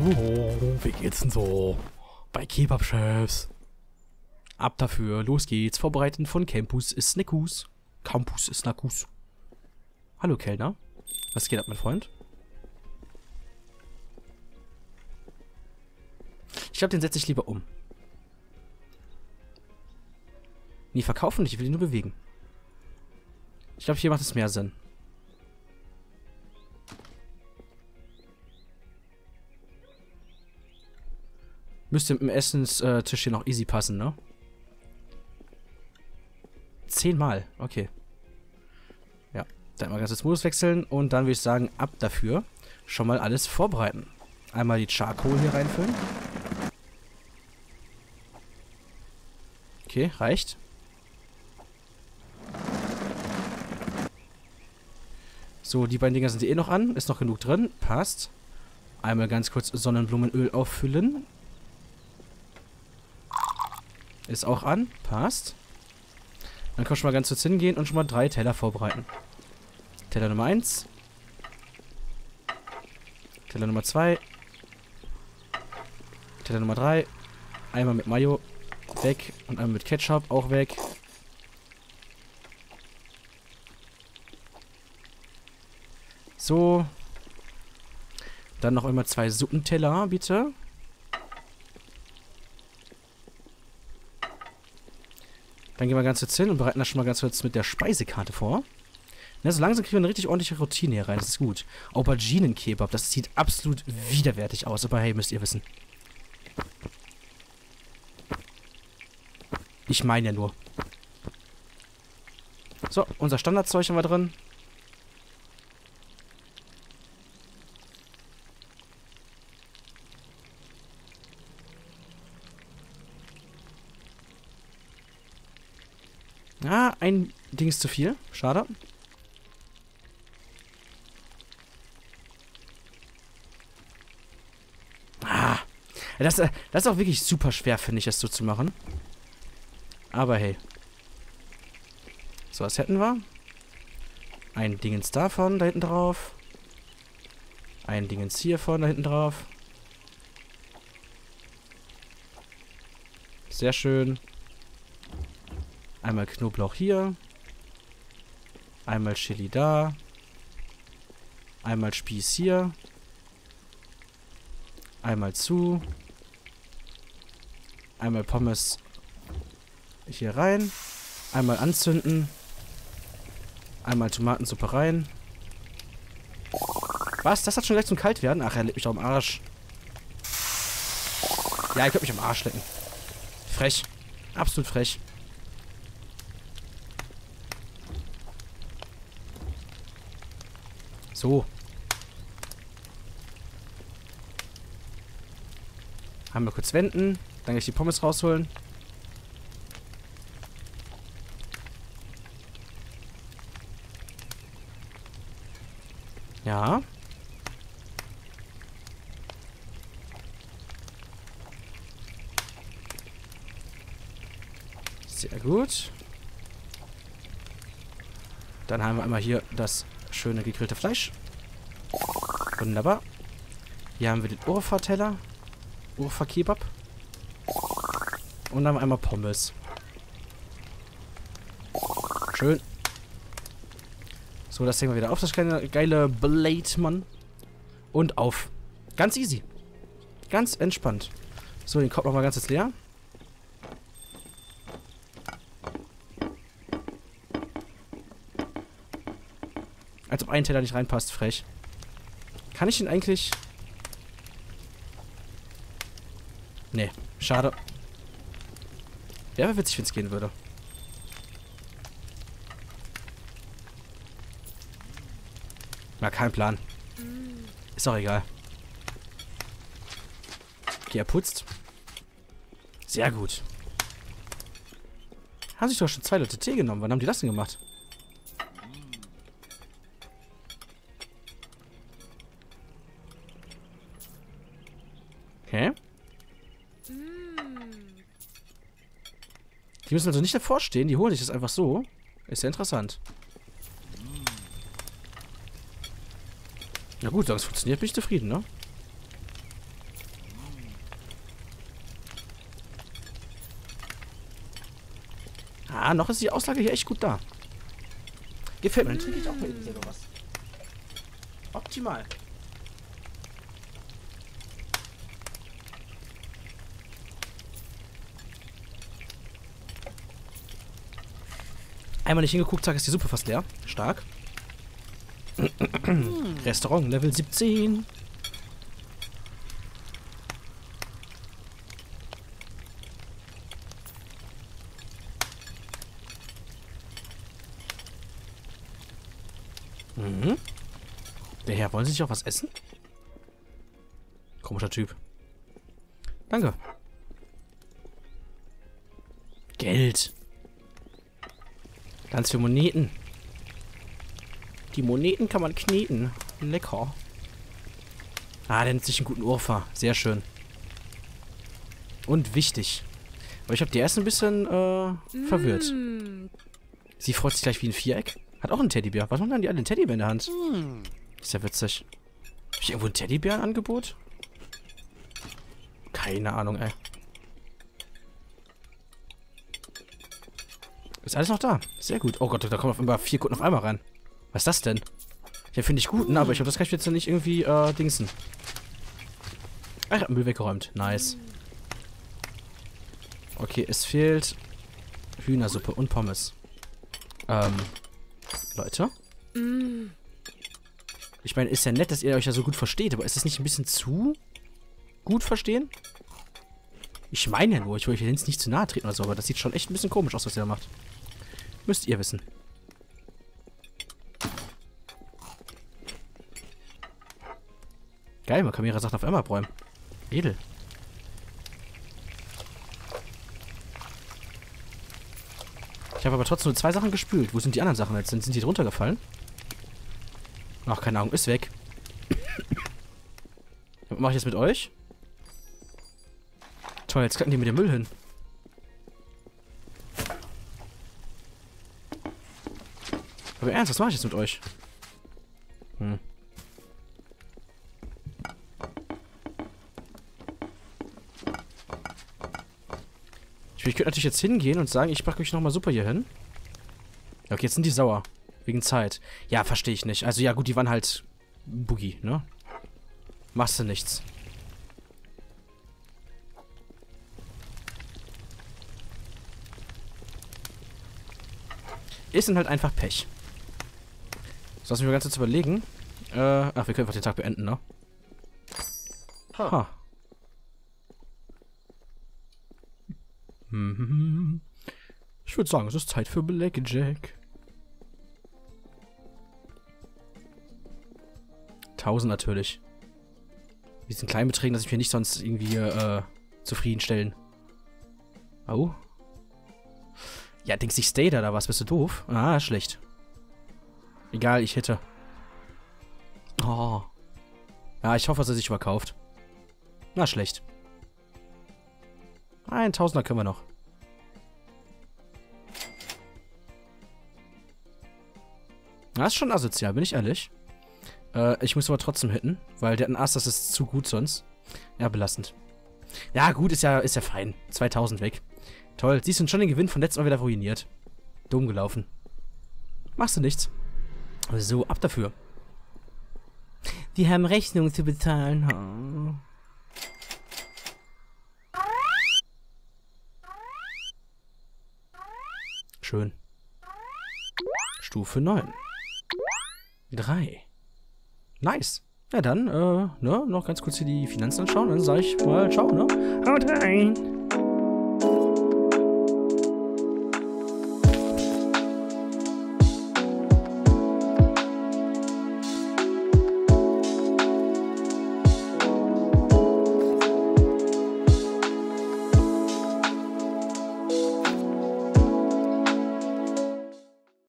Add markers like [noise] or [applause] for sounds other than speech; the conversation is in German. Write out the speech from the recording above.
Oh, wie geht's denn so? Bei Kebab-Chefs. Ab dafür, los geht's. Vorbereiten von Campus ist Snickus. Campus ist Snackus. Hallo Kellner. Was geht ab, mein Freund? Ich glaube, den setze ich lieber um. Nie verkaufen nicht, ich will ihn nur bewegen. Ich glaube, hier macht es mehr Sinn. Müsste im Essenstisch hier noch easy passen, ne? Zehnmal, okay. Ja, dann mal ganz das Modus wechseln und dann würde ich sagen, ab dafür schon mal alles vorbereiten. Einmal die Charcoal hier reinfüllen. Okay, reicht. So, die beiden Dinger sind eh noch an. Ist noch genug drin. Passt. Einmal ganz kurz Sonnenblumenöl auffüllen. Ist auch an. Passt. Dann kann ich schon mal ganz kurz hingehen und schon mal drei Teller vorbereiten. Teller Nummer 1. Teller Nummer 2. Teller Nummer 3. Einmal mit Mayo. Weg. Und einmal mit Ketchup. Auch weg. So. Dann noch einmal zwei Suppenteller, bitte. Dann gehen wir ganz kurz hin und bereiten das schon mal ganz kurz mit der Speisekarte vor. Ja, so langsam kriegen wir eine richtig ordentliche Routine hier rein. Das ist gut. Auberginen-Kebab, das sieht absolut widerwärtig aus. Aber hey, müsst ihr wissen. Ich meine ja nur. So, unser Standardzeug haben wir drin. Ah, ein Ding ist zu viel. Schade. Ah. Das, äh, das ist auch wirklich super schwer, finde ich, das so zu machen. Aber hey. So, was hätten wir? Ein Dingens davon da hinten drauf. Ein Dingens hiervon da hinten drauf. Sehr schön. Einmal Knoblauch hier. Einmal Chili da. Einmal Spieß hier. Einmal zu. Einmal Pommes hier rein. Einmal anzünden. Einmal Tomatensuppe rein. Was? Das hat schon gleich zum Kalt werden? Ach, er lebt mich doch am Arsch. Ja, ich könnte mich am Arsch lecken. Frech. Absolut frech. So. Einmal kurz wenden. Dann gleich die Pommes rausholen. Ja. Sehr gut. Dann haben wir einmal hier das schöne gegrillte Fleisch. Wunderbar. Hier haben wir den Urfa-Teller. Urfa-Kebab. Und dann einmal Pommes. Schön. So, das hängen wir wieder auf, das kleine, geile Blade, Mann. Und auf. Ganz easy. Ganz entspannt. So, den Kopf nochmal ganz jetzt leer. Als ob ein Teller nicht reinpasst, frech. Kann ich ihn eigentlich... Nee, schade. Wäre witzig, wenn es gehen würde. Na, kein Plan. Ist auch egal. Okay, er putzt. Sehr gut. Haben sich doch schon zwei Leute Tee genommen. Wann haben die das denn gemacht? Die müssen also nicht davor stehen, die holen sich das einfach so. Ist ja interessant. Na gut, solange es funktioniert, bin ich zufrieden, ne? Ah, noch ist die Auslage hier echt gut da. Gefällt mir. Dann trinke ich auch mal eben selber was. Optimal. Einmal nicht hingeguckt, zack, ist die Suppe fast leer. Stark. [clears throat] Restaurant Level 17. Mhm. Der Herr, wollen Sie sich auch was essen? Komischer Typ. Danke. Geld. Ganz viele Moneten. Die Moneten kann man kneten. Lecker. Ah, der nimmt sich einen guten Urfer. Sehr schön. Und wichtig. Aber ich habe die erst ein bisschen äh, verwirrt. Mm. Sie freut sich gleich wie ein Viereck. Hat auch einen Teddybär. Was machen dann die alle einen Teddybär in der Hand? Mm. Ist ja witzig. Habe ich irgendwo ein Teddybärenangebot? Keine Ahnung, ey. Ist alles noch da. Sehr gut. Oh Gott, da kommen auf einmal vier Kunden auf einmal rein. Was ist das denn? Ja, finde ich gut, ne? Aber ich glaube, das kann ich jetzt nicht irgendwie, äh, dingsen. Ach, ich hab Müll weggeräumt. Nice. Okay, es fehlt Hühnersuppe und Pommes. Ähm, Leute? Ich meine, ist ja nett, dass ihr euch ja so gut versteht, aber ist das nicht ein bisschen zu gut verstehen? Ich meine ja nur, ich will euch jetzt nicht zu nahe treten oder so, aber das sieht schon echt ein bisschen komisch aus, was ihr da macht. Müsst ihr wissen. Geil, man kann mehrere Sachen auf einmal abräumen. Edel. Ich habe aber trotzdem nur zwei Sachen gespült. Wo sind die anderen Sachen jetzt? Sind, sind die drunter gefallen? Ach, keine Ahnung. Ist weg. Was mache ich jetzt mit euch? Toll, jetzt klacken die mit dem Müll hin. Aber ernst, was mache ich jetzt mit euch? Hm. Ich, ich könnte natürlich jetzt hingehen und sagen, ich packe euch nochmal super hier hin. Okay, jetzt sind die sauer. Wegen Zeit. Ja, verstehe ich nicht. Also ja, gut, die waren halt Boogie, ne? Machst du nichts. Ist dann halt einfach Pech. So, lass mich mal ganz kurz überlegen. Äh, ach, wir können einfach den Tag beenden, ne? Ha. Hm. Ich würde sagen, es ist Zeit für Blackjack. 1000 natürlich. Mit diesen kleinen Beträgen, dass ich mir nicht sonst irgendwie äh, zufriedenstellen. Oh. Ja, denkst du, ich stay da oder was? Bist du doof? Ah, schlecht. Egal, ich hätte. Oh. Ja, ich hoffe, dass er sich überkauft. Na, schlecht. Ein Tausender können wir noch. Das ist schon asozial, bin ich ehrlich. Äh, ich muss aber trotzdem hitten, weil der hat einen Ass, das ist zu gut sonst. Ja, belastend. Ja, gut, ist ja, ist ja fein. 2000 weg. Toll, siehst du schon den Gewinn von letztem Mal wieder ruiniert. Dumm gelaufen. Machst du nichts. So, ab dafür. Wir haben Rechnungen zu bezahlen. Oh. Schön. Stufe 9. 3. Nice. Ja, dann, äh, ne, noch ganz kurz hier die Finanzen anschauen. Dann sage ich mal, ciao, ne? Haut rein.